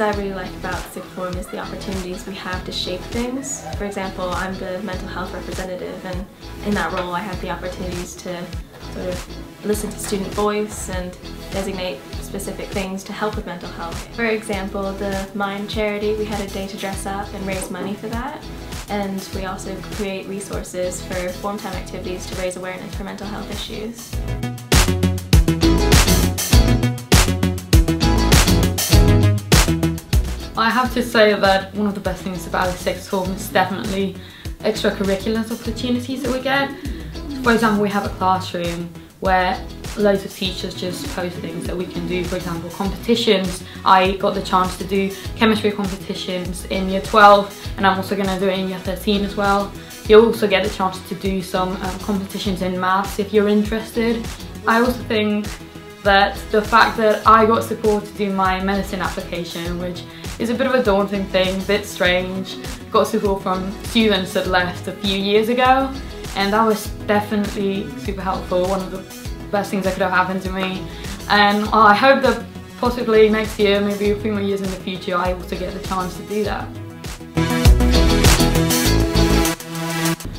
I really like about sixth form is the opportunities we have to shape things. For example, I'm the mental health representative and in that role I have the opportunities to sort of listen to student voice and designate specific things to help with mental health. For example, the Mind charity, we had a day to dress up and raise money for that. And we also create resources for form time activities to raise awareness for mental health issues. Have to say that one of the best things about sixth form is definitely extracurricular opportunities that we get. For example, we have a classroom where loads of teachers just post things that we can do. For example, competitions. I got the chance to do chemistry competitions in year 12 and I'm also going to do it in year 13 as well. You'll also get the chance to do some um, competitions in maths if you're interested. I also think that the fact that I got support to do my medicine application, which is a bit of a daunting thing, a bit strange, got to support from students that left a few years ago and that was definitely super helpful, one of the best things that could have happened to me. And I hope that possibly next year, maybe a few more years in the future, I also get the chance to do that.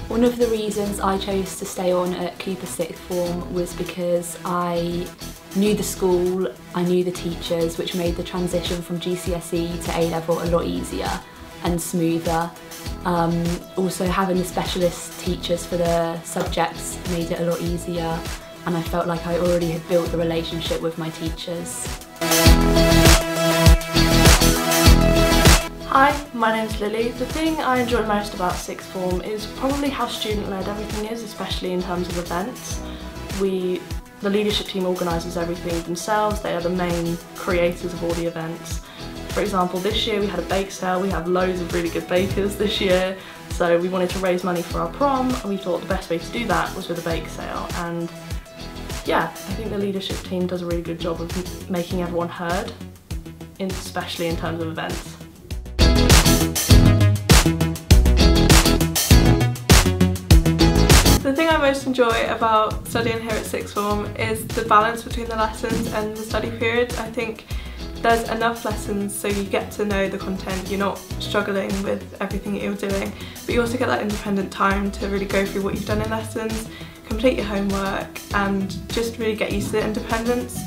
One of the reasons I chose to stay on at Cooper Sixth Form was because I knew the school, I knew the teachers, which made the transition from GCSE to A-level a lot easier and smoother. Um, also having the specialist teachers for the subjects made it a lot easier and I felt like I already had built the relationship with my teachers. Hi, my name's Lily. The thing I enjoy most about sixth form is probably how student-led everything is, especially in terms of events. We, the leadership team organises everything themselves, they are the main creators of all the events. For example, this year we had a bake sale, we have loads of really good bakers this year, so we wanted to raise money for our prom, and we thought the best way to do that was with a bake sale. And yeah, I think the leadership team does a really good job of making everyone heard, especially in terms of events. Enjoy about studying here at Sixth Form is the balance between the lessons and the study periods. I think there's enough lessons so you get to know the content, you're not struggling with everything that you're doing, but you also get that independent time to really go through what you've done in lessons, complete your homework and just really get used to the independence.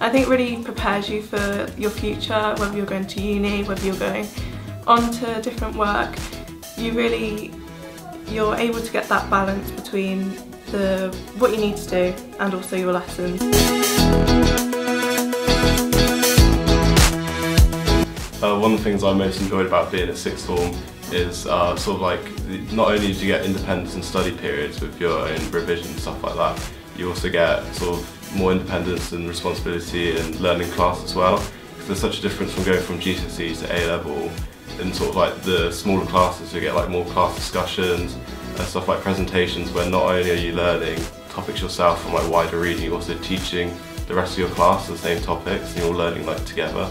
I think it really prepares you for your future, whether you're going to uni, whether you're going on to different work, you really, you're able to get that balance between the what you need to do and also your lessons. Uh, one of the things I most enjoyed about being at sixth form is uh, sort of like, not only do you get independence in study periods with your own revision and stuff like that, you also get sort of more independence and responsibility in learning class as well. Because there's such a difference from going from GCSE to A level in sort of like the smaller classes you get like more class discussions and stuff like presentations where not only are you learning topics yourself from like wider reading, you're also teaching the rest of your class the same topics and you're all learning like together.